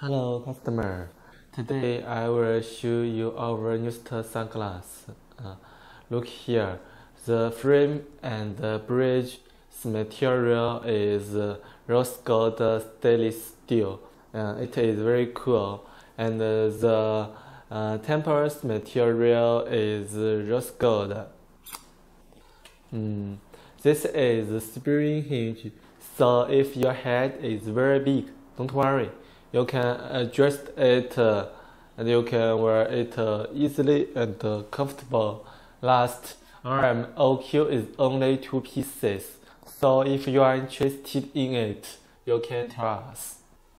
Hello customer, today I will show you our newest sunglasses. Uh, look here, the frame and the bridge material is uh, rose gold stainless steel. Uh, it is very cool and uh, the uh, tempers material is rose gold. Mm. This is spring hinge, so if your head is very big, don't worry you can adjust it uh, and you can wear it uh, easily and uh, comfortable. Last, our MOQ is only two pieces, so if you are interested in it, you can tell us.